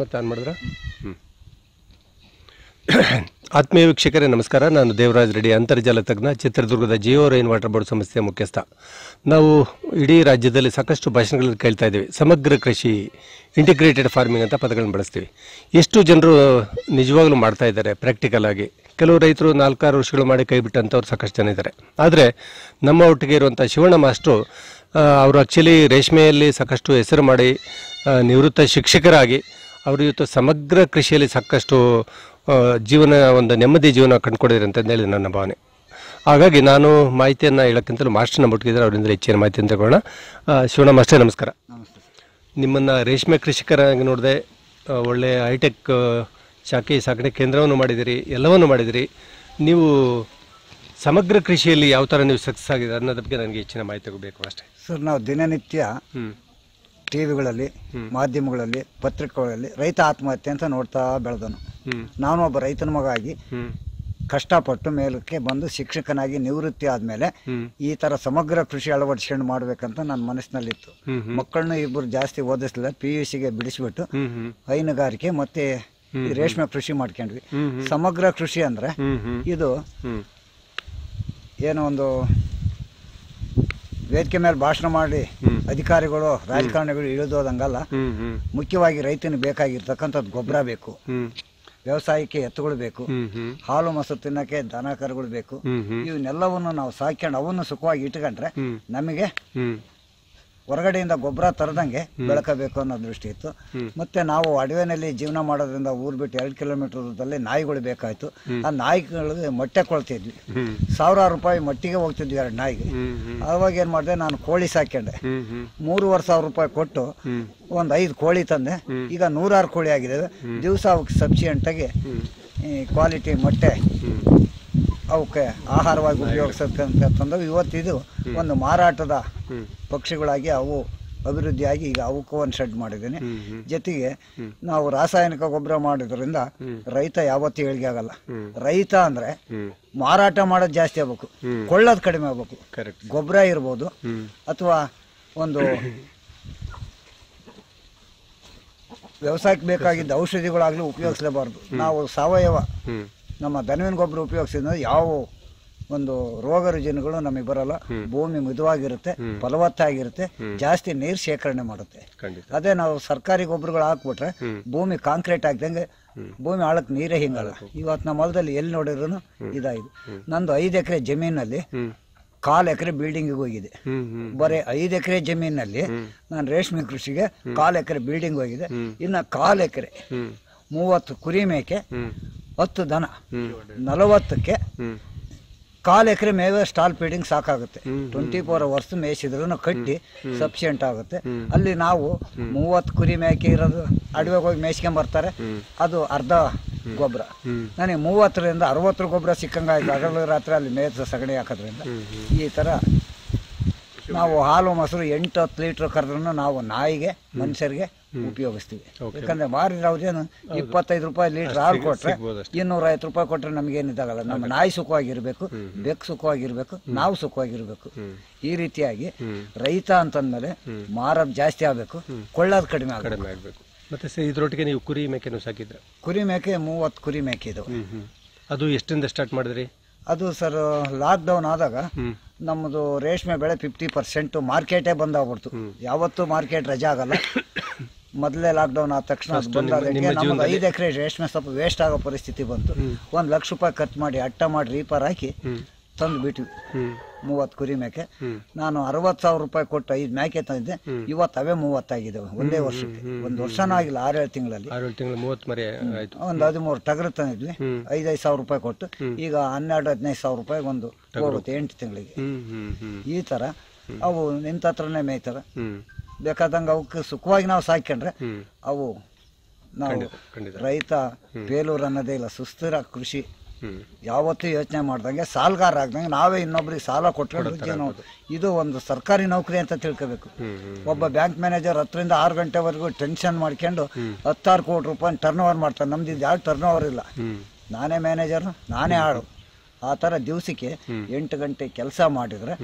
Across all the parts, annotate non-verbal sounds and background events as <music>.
ಮತ್ತೆ ಆನ್ ಮಾಡಿದ್ರ? ಆತ್ಮೀಯ ವೀಕ್ಷಕರೇ, ನಮಸ್ಕಾರ. ನಾನು ದೇವರಾಜ್ ರೆಡ್ಡಿ ಅಂತರ್ಜಾಲ ತಜ್ಞ ಚಿತ್ರದುರ್ಗದ ಜಿಯೋ ರೈನ್ ವಾಟರ್ ಬೋರ್ಡ್ ಸಂಸ್ಥೆಯ ಮುಖ್ಯಸ್ಥ. ನಾವು ಇಡೀ ರಾಜ್ಯದಲ್ಲಿ ಸಾಕಷ್ಟು ಭಾಷಣಗಳನ್ನು ಕೇಳ್ತಾ ಇದ್ದೀವಿ. ಸಮಗ್ರ ಕೃಷಿ ಇಂಟಿಗ್ರೇಟೆಡ್ ಫಾರ್ಮಿಂಗ್ ಅಂತ ಪದಗಳನ್ನು ಬಳಸ್ತೀವಿ. ಎಷ್ಟು ಜನರು ನಿಜವಾಗ್ಲೂ ಮಾಡ್ತಾ ಇದ್ದಾರೆ ಪ್ರಾಕ್ಟಿಕಲ್ ಆಗಿ? ಕೆಲವು ರೈತರು ನಾಲ್ಕಾರು ವರ್ಷಗಳು ಮಾಡಿ ಕೈ ಬಿಟ್ಟಂಥವ್ರು ಸಾಕಷ್ಟು ಜನ ಇದ್ದಾರೆ. ಆದರೆ ನಮ್ಮ ಒಟ್ಟಿಗೆ ಇರುವಂಥ ಶಿವಣ್ಣ ಮಾಸ್ಟ್ರು ಅವರು ಆ್ಯಕ್ಚುಲಿ ರೇಷ್ಮೆಯಲ್ಲಿ ಸಾಕಷ್ಟು ಹೆಸರು ಮಾಡಿ ನಿವೃತ್ತ ಶಿಕ್ಷಕರಾಗಿ ಅವರು ಇವತ್ತು ಸಮಗ್ರ ಕೃಷಿಯಲ್ಲಿ ಸಾಕಷ್ಟು ಜೀವನ ಒಂದು ನೆಮ್ಮದಿ ಜೀವನ ಕಂಡುಕೊಂಡಿದ್ದಾರೆ ಅಂತಂದೇಳಿ ನನ್ನ ಭಾವನೆ. ಹಾಗಾಗಿ ನಾನು ಮಾಹಿತಿಯನ್ನು ಹೇಳೋಕ್ಕಿಂತಲೂ ಮಾಸ್ಟರ್ನ ಮುಟ್ಟಿದ್ದಾರೆ ಅವರಿಂದ ಹೆಚ್ಚಿನ ಮಾಹಿತಿಯನ್ನು ತಗೊಳ್ಳೋಣ. ಶಿವಣ್ಣ ಮಾಸ್ಟರ್ ನಮಸ್ಕಾರ. ನಿಮ್ಮನ್ನು ರೇಷ್ಮೆ ಕೃಷಿಕರಾಗಿ ನೋಡಿದೆ ಒಳ್ಳೆಯ ಒಳ್ಳೆ ಹೈಟೆಕ್ ಶಾಖೆ ಸಾಕಣೆ ಕೇಂದ್ರವನ್ನು ಮಾಡಿದಿರಿ ಎಲ್ಲವನ್ನು ಮಾಡಿದಿರಿ. ನೀವು ಸಮಗ್ರ ಕೃಷಿಯಲ್ಲಿ ಯಾವ ಥರ ನೀವು ಸಕ್ಸಸ್ ಆಗಿದೆ ಅನ್ನೋದ್ರ ಬಗ್ಗೆ ನನಗೆ ಹೆಚ್ಚಿನ ಮಾಹಿತಿ ಬೇಕು ಅಷ್ಟೇ. ಸರ್ ನಾವು ದಿನನಿತ್ಯ ಹ್ಞೂ ಟಿ ವಿಗಳಲ್ಲಿ ಮಾಧ್ಯಮಗಳಲ್ಲಿ ಪತ್ರಿಕೆಗಳಲ್ಲಿ ರೈತ ಆತ್ಮಹತ್ಯೆ ಅಂತ ನೋಡ್ತಾ ಬೆಳೆದನು. ನಾನು ಒಬ್ಬ ರೈತನ ಮಗ ಆಗಿ ಕಷ್ಟಪಟ್ಟು ಮೇಲಕ್ಕೆ ಬಂದು ಶಿಕ್ಷಕನಾಗಿ ನಿವೃತ್ತಿ ಆದಮೇಲೆ ಈ ತರ ಸಮಗ್ರ ಕೃಷಿ ಅಳವಡಿಸ್ಕೊಂಡು ಮಾಡ್ಬೇಕಂತ ನನ್ನ ಮನಸ್ಸಿನಲ್ಲಿತ್ತು. ಮಕ್ಕಳನ್ನ ಇಬ್ಬರು ಜಾಸ್ತಿ ಓದಿಸ್ಲಿಲ್ಲ ಪಿ ಯು ಸಿಗೆ ಬಿಡಿಸ್ಬಿಟ್ಟು ಹೈನುಗಾರಿಕೆ ಮತ್ತೆ ರೇಷ್ಮೆ ಕೃಷಿ ಮಾಡ್ಕೊಂಡ್ವಿ. ಸಮಗ್ರ ಕೃಷಿ ಅಂದ್ರೆ ಇದು ಏನೋ ಒಂದು ವೇದಿಕೆ ಮೇಲೆ ಭಾಷಣ ಮಾಡಿ. ಅಧಿಕಾರಿಗಳು ರಾಜಕಾರಣಿಗಳು ಇಳಿದೋದಂಗಲ್ಲ ಮುಖ್ಯವಾಗಿ ರೈತನ ಬೇಕಾಗಿರ್ತಕ್ಕಂಥದ್ದು ಗೊಬ್ಬರ ಬೇಕು. ವ್ಯವಸಾಯಕ್ಕೆ ಎತ್ತುಗಳು ಬೇಕು. ಹಾಲು ಮೊಸರು ತಿನ್ನಕ್ಕೆ ದನ ಕರುಗಳು ಬೇಕು. ಇವನ್ನೆಲ್ಲವನ್ನು ನಾವು ಸಾಕೊಂಡು ಅವನ್ನು ಸುಖವಾಗಿ ಇಟ್ಕೊಂಡ್ರೆ ನಮಗೆ ಹೊರಗಡೆಯಿಂದ ಗೊಬ್ಬರ ತರದಂಗೆ ಬೆಳಕಬೇಕು ಅನ್ನೋ ದೃಷ್ಟಿ ಇತ್ತು. ಮತ್ತೆ ನಾವು ಅಡವೆನಲ್ಲಿ ಜೀವನ ಮಾಡೋದ್ರಿಂದ ಊರ್ ಬಿಟ್ಟು ಎರಡು ಕಿಲೋಮೀಟರ್ ದೂರದಲ್ಲಿ ನಾಯಿಗಳು ಬೇಕಾಯ್ತು. ಆ ನಾಯಿಗಳಿಗೆ ಮೊಟ್ಟೆ ಕೊಳ್ತಿದ್ವಿ. ಸಾವಿರಾರು ರೂಪಾಯಿ ಮೊಟ್ಟಿಗೆ ಹೋಗ್ತಿದ್ವಿ ಎರಡು ನಾಯಿಗೆ. ಅವಾಗ ಏನು ಮಾಡಿದೆ ನಾನು ಕೋಳಿ ಸಾಕೊಂಡೆ ಮೂರುವರೆ ಸಾವಿರ ರೂಪಾಯಿ ಕೊಟ್ಟು ಒಂದು ಐದು ಕೋಳಿ ತಂದೆ. ಈಗ ನೂರಾರು ಕೋಳಿ ಆಗಿದ್ದಾವೆ ದಿವಸ ಅವಕ್ಕೆ ಸಬ್ಸಿಡೆಂಟಾಗಿ ಈ ಕ್ವಾಲಿಟಿ ಮೊಟ್ಟೆ ಅವಕ್ಕೆ ಆಹಾರವಾಗಿ ಉಪಯೋಗಿಸಕ್ಕಂತ ಇವತ್ತು ಇವತ್ತಿದು ಒಂದು ಮಾರಾಟದ ಪಕ್ಷಿಗಳಾಗಿ ಅವು ಅಭಿವೃದ್ಧಿಯಾಗಿ ಈಗ ಅವಕ್ಕೂ ಒಂದು ಶೆಡ್ ಮಾಡಿದ್ದೀನಿ. ಜೊತೆಗೆ ನಾವು ರಾಸಾಯನಿಕ ಗೊಬ್ಬರ ಮಾಡೋದ್ರಿಂದ ರೈತ ಯಾವತ್ತೂ ಏಳಿಗೆ ಆಗಲ್ಲ. ರೈತ ಅಂದ್ರೆ ಮಾರಾಟ ಮಾಡೋದು ಜಾಸ್ತಿ ಆಗ್ಬೇಕು. ಕೊಳ್ಳೋದು ಕಡಿಮೆ ಆಗ್ಬೇಕು. ಗೊಬ್ಬರ ಇರ್ಬೋದು. ಅಥವಾ ಒಂದು <coughs> ವ್ಯವಸಾಯಕ್ಕೆ ಬೇಕಾಗಿದ್ದ ಔಷಧಿಗಳಾಗ್ಲಿ ಉಪಯೋಗಿಸಲೇಬಾರ್ದು. ನಾವು ಸಾವಯವ ನಮ್ಮ ದನವಿನ ಗೊಬ್ಬರ ಉಪಯೋಗಿಸಿದ್ರೆ ಯಾವ ಒಂದು ರೋಗ ರುಜಿನಗಳು ನಮಗೆ ಬರಲ್ಲ. ಭೂಮಿ ಮೃದುವಾಗಿರುತ್ತೆ ಫಲವತ್ತಾಗಿರುತ್ತೆ ಜಾಸ್ತಿ ನೀರು ಶೇಖರಣೆ ಮಾಡುತ್ತೆ. ಅದೇ ನಾವು ಸರ್ಕಾರಿ ಗೊಬ್ಬರಗಳು ಹಾಕ್ಬಿಟ್ರೆ ಭೂಮಿ ಕಾಂಕ್ರೀಟ್ ಆಗ್ದಂಗೆ ಭೂಮಿ ಆಳಕ್ಕೆ ನೀರೇ ಹಿಂಗಲ್ಲ. ಇವತ್ತು ನಮ್ಮ ಹೊಲದಲ್ಲಿ ಎಲ್ಲಿ ನೋಡಿದ್ರು ಇದಾಗಿದೆ ನಂದು ಐದು ಎಕರೆ ಜಮೀನಲ್ಲಿ ಕಾಲ್ ಎಕರೆ ಬಿಲ್ಡಿಂಗಿಗೆ ಹೋಗಿದೆ. ಬರೀ ಐದು ಎಕರೆ ಜಮೀನಲ್ಲಿ ನಾನು ರೇಷ್ಮೆ ಕೃಷಿಗೆ ಕಾಲು ಎಕರೆ ಬಿಲ್ಡಿಂಗ್ ಹೋಗಿದೆ. ಇನ್ನು ಕಾಲು ಎಕರೆ ಮೂವತ್ತು ಕುರಿ ಮೇಕೆ ಹತ್ತು ದನ. ನಲವತ್ತಕ್ಕೆ ಕಾಲು ಎಕರೆ ಮೇವೆ ಸ್ಟಾಲ್ ಫೀಡಿಂಗ್ ಸಾಕಾಗುತ್ತೆ. ಟ್ವೆಂಟಿ ಫೋರ್ ಅವರ್ಸ್ ಮೇಯಿಸಿದ್ರು ಕಟ್ಟಿ ಸಫಿಷಿಯೆಂಟ್ ಆಗುತ್ತೆ. ಅಲ್ಲಿ ನಾವು ಮೂವತ್ತು ಕುರಿ ಮೇಕೆ ಇರೋದು ಅಡವೆಗೆ ಹೋಗಿ ಮೇಯಿಸ್ಕೊಂಡ್ ಬರ್ತಾರೆ. ಅದು ಅರ್ಧ ಗೊಬ್ಬರ. ನನಗೆ ಮೂವತ್ತರಿಂದ ಅರವತ್ತರ ಗೊಬ್ಬರ ಸಿಕ್ಕಂಗಾಯ್ತು. ಹಗಲು ರಾತ್ರಿ ಅಲ್ಲಿ ಮೇಯ್ದ ಸಗಣಿ ಹಾಕೋದ್ರಿಂದ ಈ ಥರ ನಾವು ಹಾಲು ಮೊಸರು ಎಂಟು ಹತ್ತು ಲೀಟ್ರ್ ಕರೆದ್ರೂ ನಾವು ನಾಯಿಗೆ ಮನುಷ್ಯರಿಗೆ ಉಪಯೋಗಿಸ್ತೀವಿ. ಯಾಕಂದ್ರೆ ಮಾರಿದ್ರೆ ಅವ್ರೇನು ಇಪ್ಪತ್ತೈದು ರೂಪಾಯಿ ಲೀಟ್ರ್ ಹಾಲು ಕೊಟ್ಟರೆ ಇನ್ನೂರೈವತ್ತು ರೂಪಾಯಿ ಕೊಟ್ರೆ ನಮ್ಗೇನಿದಾಗಲ್ಲ. ನಮ್ಮ ನಾಯಿ ಸುಖವಾಗಿರ್ಬೇಕು ಬೆಕ್ಕು ಸುಖವಾಗಿರ್ಬೇಕು ನಾವು ಸುಖವಾಗಿರ್ಬೇಕು. ಈ ರೀತಿಯಾಗಿ ರೈತ ಅಂತಂದ್ಮೇಲೆ ಮಾರೋದು ಜಾಸ್ತಿ ಆಗಬೇಕು ಕೊಳ್ಳೋದು ಕಡಿಮೆ ಆಗಬೇಕು. ಮತ್ತೆ ಸರ್ ಇದ್ರೊಟ್ಟಿಗೆ ನೀವು ಕುರಿ ಮೇಕೆನೂ ಸಾಕಿದ್ರೆ? ಕುರಿ ಮೇಕೆ ಮೂವತ್ತು ಕುರಿ ಮೇಕೆ ಹ್ಮ್. ಅದು ಎಷ್ಟಿಂದ ಸ್ಟಾರ್ಟ್ ಮಾಡಿದ್ರಿ? ಅದು ಸರ್ ಲಾಕ್ಡೌನ್ ಆದಾಗ ನಮ್ಮದು ರೇಷ್ಮೆ ಬೆಳೆ ಫಿಫ್ಟಿ ಪರ್ಸೆಂಟ್ ಮಾರ್ಕೆಟೇ ಬಂದಾಗ್ಬಿಡ್ತು. ಯಾವತ್ತೂ ಮಾರ್ಕೆಟ್ ರಜೆ ಆಗಲ್ಲ. ಮೊದಲೇ ಲಾಕ್ಡೌನ್ ಆದ ತಕ್ಷಣ ಅದು ಬಂದಾದಕ್ಕೆ ನಮ್ಗೆ ಐದು ಎಕರೆ ರೇಷ್ಮೆ ಸ್ವಲ್ಪ ವೇಸ್ಟ್ ಆಗೋ ಪರಿಸ್ಥಿತಿ ಬಂತು. ಒಂದು ಲಕ್ಷ ರೂಪಾಯಿ ಖರ್ಚು ಮಾಡಿ ಅಟ್ಟ ಮಾಡಿ ರೀಪರ್ ಹಾಕಿ ತಂದು ಬಿಟ್ವಿ ಮೂವತ್ತು ಕುರಿ ಮೇಕೆ. ನಾನು ಅರವತ್ತು ಸಾವಿರ ರೂಪಾಯಿ ಕೊಟ್ಟು ಐದು ಮೇಕೆ ತಂದಿದ್ದೆ. ಇವತ್ತು ಅವೇ ಮೂವತ್ತಾಗಿದ್ದಾವೆ ಒಂದೇ ವರ್ಷಕ್ಕೆ. ಒಂದು ವರ್ಷನೂ ಆಗಿಲ್ಲ ಆರೇಳು ತಿಂಗಳಲ್ಲಿ. ಒಂದು ಹದಿಮೂರು ಟಗರು ತಂದಿದ್ವಿ. ಐದೈದು ಸಾವಿರ ರೂಪಾಯಿ ಕೊಟ್ಟು. ಈಗ ಹನ್ನೆರಡು ಹದಿನೈದು ಸಾವಿರ ರೂಪಾಯಿ ಒಂದು ಹೋಗುತ್ತೆ ಎಂಟು ತಿಂಗಳಿಗೆ. ಈ ಥರ ಅವು ನಿಂತ ಹತ್ರನೇ ಮೇಯ್ತಾರೆ. ಬೇಕಾದಂಗ ಅವಕ್ಕೆ ಸುಖವಾಗಿ ನಾವು ಸಾಕೊಂಡ್ರೆ ಹ್ಮ್. ಅವು ನಾವು ರೈತ ಬೇಲೂರು ಅನ್ನೋದೇ ಇಲ್ಲ ಸುಸ್ಥಿರ ಕೃಷಿ. ಯಾವತ್ತೂ ಯೋಚನೆ ಮಾಡ್ದಂಗೆ ಸಾಲಗಾರ ಆಗ್ದಂಗೆ ನಾವೇ ಇನ್ನೊಬ್ರಿಗೆ ಸಾಲ ಕೊಟ್ಕೊಂಡು ಇದು ಒಂದು ಸರ್ಕಾರಿ ನೌಕರಿ ಅಂತ ತಿಳ್ಕೋಬೇಕು. ಒಬ್ಬ ಬ್ಯಾಂಕ್ ಮ್ಯಾನೇಜರ್ ಹತ್ತರಿಂದ ಆರು ಗಂಟೆವರೆಗೂ ಟೆನ್ಷನ್ ಮಾಡ್ಕೊಂಡು ಹತ್ತಾರು ಕೋಟಿ ರೂಪಾಯಿ ಟರ್ನ್ ಓವರ್ ಮಾಡ್ತಾನೆ. ನಮ್ದು ಇದು ಯಾವ ಟರ್ನ್ ಓವರ್ ಇಲ್ಲ. ನಾನೇ ಮ್ಯಾನೇಜರ್ ನಾನೇ ಆಳು. ಆ ಥರ ದಿವಸಕ್ಕೆ ಎಂಟು ಗಂಟೆ ಕೆಲಸ ಮಾಡಿದರೆ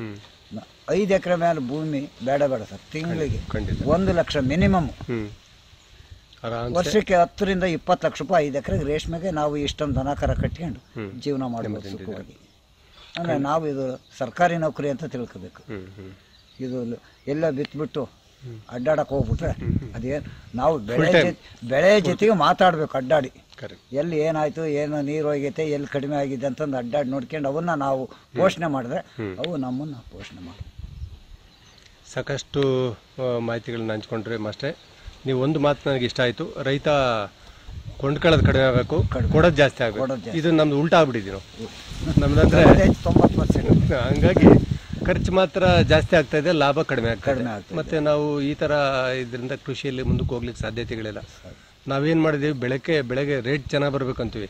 ಐದು ಎಕರೆ ಮೇಲೆ ಭೂಮಿ ಬೇಡ ಬೇಡ ಸರ್. ತಿಂಗಳಿಗೆ ಒಂದು ಲಕ್ಷ ಮಿನಿಮಮ್. ವರ್ಷಕ್ಕೆ ಹತ್ತರಿಂದ ಇಪ್ಪತ್ತು ಲಕ್ಷ ರೂಪಾಯಿ ಐದು ಎಕರೆಗೆ ರೇಷ್ಮೆಗೆ ನಾವು ಇಷ್ಟೊಂದು ದನ ಕರ ಕಟ್ಕೊಂಡು ಜೀವನ ಮಾಡ್ಬೋದು ಸುಖವಾಗಿ. ಅಂದರೆ ನಾವು ಇದು ಸರ್ಕಾರಿ ನೌಕರಿ ಅಂತ ತಿಳ್ಕೊಬೇಕು. ಇದು ಎಲ್ಲ ಬಿತ್ಬಿಟ್ಟು ಅಡ್ಡಾಡಕ್ಕೆ ಹೋಗ್ಬಿಟ್ರೆ ಅದೇನು ನಾವು ಬೆಳೆ ಬೆಳೆ ಜೊತೆಗೆ ಮಾತಾಡಬೇಕು ಅಡ್ಡಾಡಿ. ಎಲ್ಲಿ ಏನಾಯ್ತು ಏನು ನೀರು ಹೋಗೈತೆ ಎಲ್ಲಿ ಕಡಿಮೆ ಆಗಿದೆ ಅಂತಂದು ಅಡ್ಡಾಡಿ ನೋಡ್ಕೊಂಡು ಅವನ್ನ ನಾವು ಪೋಷಣೆ ಮಾಡಿದ್ರೆ ಅವು ನಮ್ಮನ್ನು ಪೋಷಣೆ ಮಾಡಿ ಸಾಕಷ್ಟು ಮಾಹಿತಿಗಳನ್ನ ಹಂಚ್ಕೊಂಡ್ರೆ ಮಾಸ್ಟ್ರೆ. ನೀವು ಒಂದು ಮಾತು ನನಗೆ ಇಷ್ಟ ಆಯಿತು. ರೈತ ಕೊಂಡ್ಕೊಳ್ಳೋದು ಕಡಿಮೆ ಆಗಬೇಕು ಕೊಡೋದು ಜಾಸ್ತಿ ಆಗಬೇಕು. ಇದು ನಮ್ದು ಉಲ್ಟಾ ಆಗ್ಬಿಟ್ಟಿದ್ವಿ ನಾವು ನಮ್ದಂದ್ರೆ ಹಂಗಾಗಿ ಖರ್ಚು ಮಾತ್ರ ಜಾಸ್ತಿ ಆಗ್ತಾ ಇದೆ ಲಾಭ ಕಡಿಮೆ ಆಗ್ತಾ ಕಡಿಮೆ ಇದೆ. ಮತ್ತೆ ನಾವು ಈ ಥರ ಇದರಿಂದ ಕೃಷಿಯಲ್ಲಿ ಮುಂದಕ್ಕೆ ಹೋಗ್ಲಿಕ್ಕೆ ಸಾಧ್ಯತೆಗಳಿಲ್ಲ. ನಾವೇನು ಮಾಡಿದ್ದೀವಿ ಬೆಳಗ್ಗೆ ಬೆಳಗ್ಗೆ ರೇಟ್ ಚೆನ್ನಾಗಿ ಬರಬೇಕು ಅಂತೀವಿ.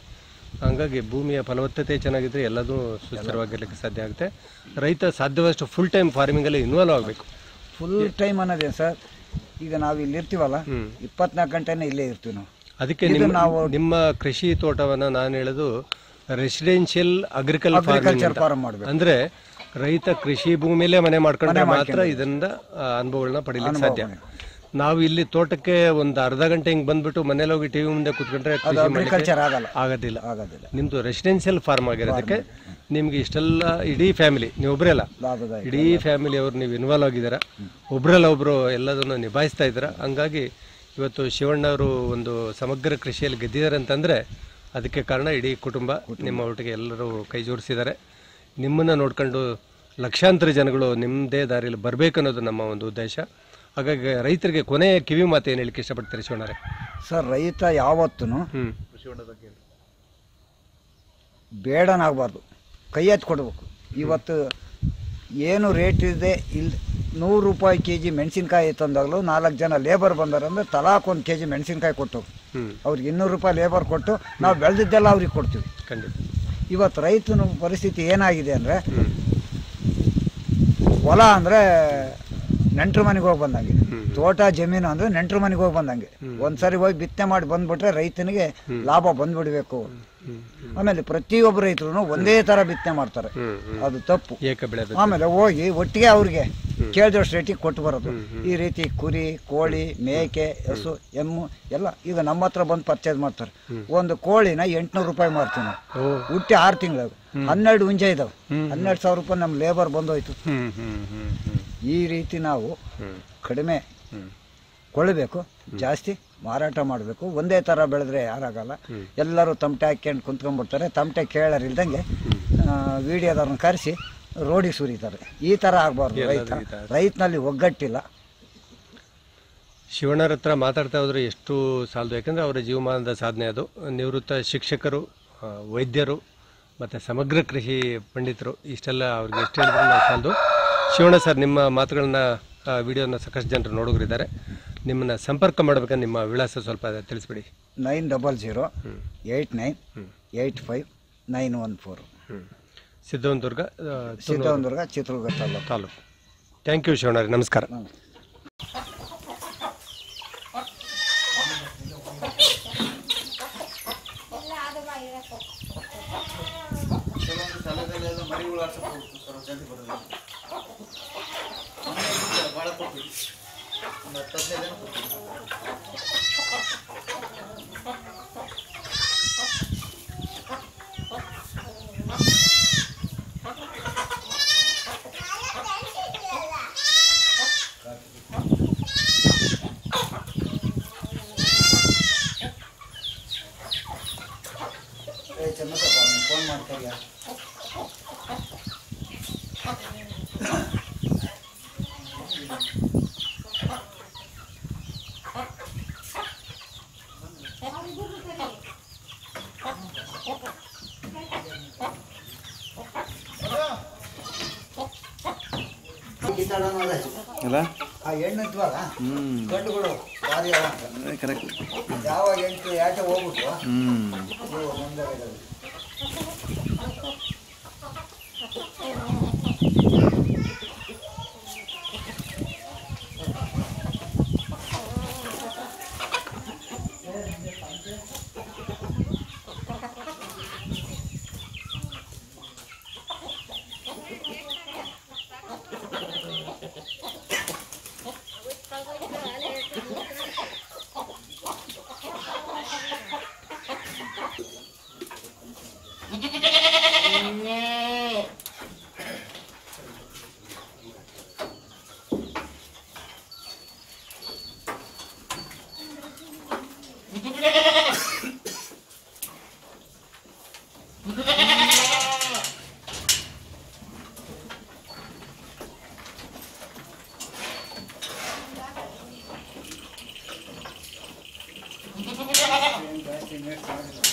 ಹಂಗಾಗಿ ಭೂಮಿಯ ಫಲವತ್ತತೆ ಚೆನ್ನಾಗಿದ್ರೆ ಎಲ್ಲದೂ ಸುಸ್ಥಿರವಾಗಿರ್ಲಿಕ್ಕೆ ಸಾಧ್ಯ ಆಗುತ್ತೆ. ರೈತ ಸಾಧ್ಯವಾದಷ್ಟು ಫುಲ್ ಟೈಮ್ ಫಾರ್ಮಿಂಗಲ್ಲಿ ಇನ್ವಾಲ್ವ್ ಆಗಬೇಕು. ಫುಲ್ ಟೈಮ್ ಅನ್ನೋದೇ ಸರ್? ಈಗ ನಾವು ಇಲ್ಲಿ ಇರ್ತೀವಲ್ಲ ಇಪ್ಪತ್ನಾಲ್ಕು ಗಂಟೆನೇ ಇಲ್ಲೇ ಇರ್ತೀವಿ ನಾವು. ಅದಕ್ಕೆ ನಾವು- ನಿಮ್ಮ ಕೃಷಿ ತೋಟವನ್ನು ನಾನು ಹೇಳೋದು ರೆಸಿಡೆನ್ಷಿಯಲ್ ಅಗ್ರಿಕಲ್ ಅಗ್ರಿಕಲ್ಚರ್ ಫಾರ್ಮ್ ಮಾಡಬೇಕು. ಅಂದ್ರೆ ರೈತ ಕೃಷಿ ಭೂಮಿಲೇ ಮನೆ ಮಾಡ್ಕೊಂಡ್ರೆ ಮಾತ್ರ ಇದರಿಂದ ಅನುಭವಗಳನ್ನ ಪಡೀಲಿಕ್ಕೆ ಸಾಧ್ಯ. ನಾವು ಇಲ್ಲಿ ತೋಟಕ್ಕೆ ಒಂದು ಅರ್ಧ ಗಂಟೆ ಹಿಂಗ್ ಬಂದ್ಬಿಟ್ಟು ಮನೇಲಿ ಹೋಗಿ ಟಿವಿ ಮುಂದೆ ಕುತ್ಕೊಂಡ್ರೆ ಆಗೋದಿಲ್ಲ. ಆಗೋದಿಲ್ಲ. ನಿಮ್ದು ರೆಸಿಡೆನ್ಷಿಯಲ್ ಫಾರ್ಮ್ ಆಗಿರೋದಕ್ಕೆ ನಿಮ್ಗೆ ಇಷ್ಟೆಲ್ಲ ಇಡೀ ಫ್ಯಾಮಿಲಿ ನೀವು ಒಬ್ಬರೇ ಅಲ್ಲ? ಇಡೀ ಫ್ಯಾಮಿಲಿ ಅವ್ರು ನೀವು ಇನ್ವಾಲ್ವ್ ಆಗಿದ್ದೀರಾ? ಒಬ್ರಲ್ಲ ಒಬ್ರು ಎಲ್ಲದನ್ನು ನಿಭಾಯಿಸ್ತಾ ಇದ್ದೀರಾ? ಹಂಗಾಗಿ ಇವತ್ತು ಶಿವಣ್ಣವರು ಒಂದು ಸಮಗ್ರ ಕೃಷಿಯಲ್ಲಿ ಗೆದ್ದಿದ್ದಾರೆ ಅಂತಂದ್ರೆ ಅದಕ್ಕೆ ಕಾರಣ ಇಡೀ ಕುಟುಂಬ ನಿಮ್ಮ ಒಟ್ಟಿಗೆ ಎಲ್ಲರೂ ಕೈ ಜೋಡಿಸಿದ್ದಾರೆ. ನಿಮ್ಮನ್ನು ನೋಡ್ಕೊಂಡು ಲಕ್ಷಾಂತರ ಜನಗಳು ನಿಮ್ಮದೇ ದಾರಿಯಲ್ಲಿ ಬರಬೇಕು ಅನ್ನೋದು ನಮ್ಮ ಒಂದು ಉದ್ದೇಶ. ಹಾಗಾಗಿ ರೈತರಿಗೆ ಕೊನೆಯ ಕಿವಿ ಮಾತು ಏನು ಹೇಳಿಕ್ಕೆ ಇಷ್ಟಪಡ್ತೀರಿ ಶಿವಣ್ಣರೇ ಸರ್ ರೈತ ಯಾವತ್ತೂ ಬೇಡನಾಗಬಾರ್ದು. ಕೈ ಎತ್ತಿ ಕೊಡಬೇಕು. ಇವತ್ತು ಏನು ರೇಟ್ ಇದೆ ಇಲ್ಲಿ ನೂರು ರೂಪಾಯಿ ಕೆ ಜಿ ಮೆಣಸಿನ್ಕಾಯಿ ತಂದಾಗಲೂ ನಾಲ್ಕು ಜನ ಲೇಬರ್ ಬಂದಾರಂದ್ರೆ ತಲಾಕ್ ಒಂದು ಕೆ ಜಿ ಮೆಣಸಿನ್ಕಾಯಿ ಕೊಟ್ಟು ಅವ್ರಿಗೆ ಇನ್ನೂರು ರೂಪಾಯಿ ಲೇಬರ್ ಕೊಟ್ಟು ನಾವು ಬೆಳೆದಿದ್ದೆಲ್ಲ ಅವ್ರಿಗೆ ಕೊಡ್ತೀವಿ. ಇವತ್ತು ರೈತನ ಪರಿಸ್ಥಿತಿ ಏನಾಗಿದೆ ಅಂದರೆ ಹೊಲ ಅಂದರೆ ನೆಂಟ್ರ ಮನೆಗೆ ಹೋಗಿ ಬಂದಂಗೆ. ತೋಟ ಜಮೀನು ಅಂದರೆ ನೆಂಟ್ರ ಮನೆಗೆ ಹೋಗಿ ಬಂದಂಗೆ. ಒಂದ್ಸರಿ ಹೋಗಿ ಬಿತ್ತನೆ ಮಾಡಿ ಬಂದ್ಬಿಟ್ರೆ ರೈತನಿಗೆ ಲಾಭ ಬಂದ್ಬಿಡ್ಬೇಕು. ಆಮೇಲೆ ಪ್ರತಿಯೊಬ್ಬ ರೈತರು ಒಂದೇ ತರ ಬಿತ್ತನೆ ಮಾಡ್ತಾರೆ. ಅದು ತಪ್ಪು. ಆಮೇಲೆ ಹೋಗಿ ಒಟ್ಟಿಗೆ ಅವ್ರಿಗೆ ಕೇಳಿದಷ್ಟು ರೇಟಿಗೆ ಕೊಟ್ಟು ಬರೋದು. ಈ ರೀತಿ ಕುರಿ ಕೋಳಿ ಮೇಕೆ ಹಸು ಎಮ್ಮು ಎಲ್ಲ ಈಗ ನಮ್ಮ ಹತ್ರ ಬಂದು ಪರ್ಚೇಸ್ ಮಾಡ್ತಾರೆ. ಒಂದು ಕೋಳಿನ ಎಂಟ್ನೂರು ರೂಪಾಯಿ ಮಾರ್ತೀವಿ ನಾವು. ಹುಟ್ಟಿ ಆರು ತಿಂಗಳು ಹನ್ನೆರಡು ಹುಂಜೆ ಇದಾವೆ. ಹನ್ನೆರಡು ಸಾವಿರ ರೂಪಾಯಿ ನಮ್ಮ ಲೇಬರ್ ಬಂದೋಯ್ತು. ಈ ರೀತಿ ನಾವು ಕಡಿಮೆ ಕೊಳ್ಳಬೇಕು ಜಾಸ್ತಿ ಮಾರಾಟ ಮಾಡಬೇಕು. ಒಂದೇ ಥರ ಬೆಳೆದ್ರೆ ಯಾರಾಗಲ್ಲ. ಎಲ್ಲರೂ ತಮಟೆ ಹಾಕ್ಕೊಂಡು ಕುಂತ್ಕೊಂಡ್ಬಿಡ್ತಾರೆ. ತಮಟೆ ಕೇಳರಿಲ್ದಂಗೆ ವಿಡಿಯೋದವ್ರನ್ನ ಕರೆಸಿ ರೋಡಿಗೆ ಸುರಿತಾರೆ. ಈ ಥರ ಆಗಬಾರ್ದು ರೈತ. ರೈತನಲ್ಲಿ ಒಗ್ಗಟ್ಟಿಲ್ಲ. ಶಿವಣ್ಣರ ಹತ್ರ ಮಾತಾಡ್ತಾ ಹೋದ್ರೆ ಎಷ್ಟು ಸಾಲದು. ಯಾಕಂದರೆ ಅವರ ಜೀವಮಾನದ ಸಾಧನೆ ಅದು. ನಿವೃತ್ತ ಶಿಕ್ಷಕರು ವೈದ್ಯರು ಮತ್ತು ಸಮಗ್ರ ಕೃಷಿ ಪಂಡಿತರು ಇಷ್ಟೆಲ್ಲ ಅವ್ರಿಗೆ ಎಷ್ಟು ಹೇಳಿದ್ರು ಸಾಲದು. ಶಿವಣ್ಣ ಸರ್ ನಿಮ್ಮ ಮಾತುಗಳನ್ನ ವಿಡಿಯೋನ ಸಾಕಷ್ಟು ಜನರು ನೋಡೋರಿದ್ದಾರೆ ನಿಮ್ಮನ್ನ ಸಂಪರ್ಕ ಮಾಡಬೇಕಾ ನಿಮ್ಮ ವಿಳಾಸ ಸ್ವಲ್ಪ ತಿಳಿಸ್ಬಿಡಿ. Nine double zero eight nine eight five nine one four. Siddhavanadurga Siddhavanadurga Chitradurga taluk. Taluk. Thank you Shivanna ನಮಸ್ಕಾರ. No, ಅಲ್ಲ? ಆ ಹೆಣ್ಣು ಇದ್ವಲ್ಲ ಗಂಡುಗಳು ಭಾರಿ. ಕರೆಕ್ಟ್ ಯಾವಾಗ ಎಂಟು ಯಾಕೆ ಹೋಗ್ಬಿಟ್ವು ಹ್ಞೂ Gracias.